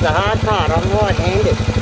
It's the hard part. I'm right-handed.